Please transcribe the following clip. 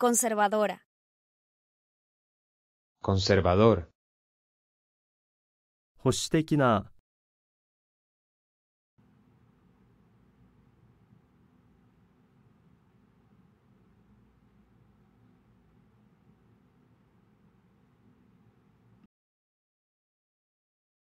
conservadora, conservador, 保守的な、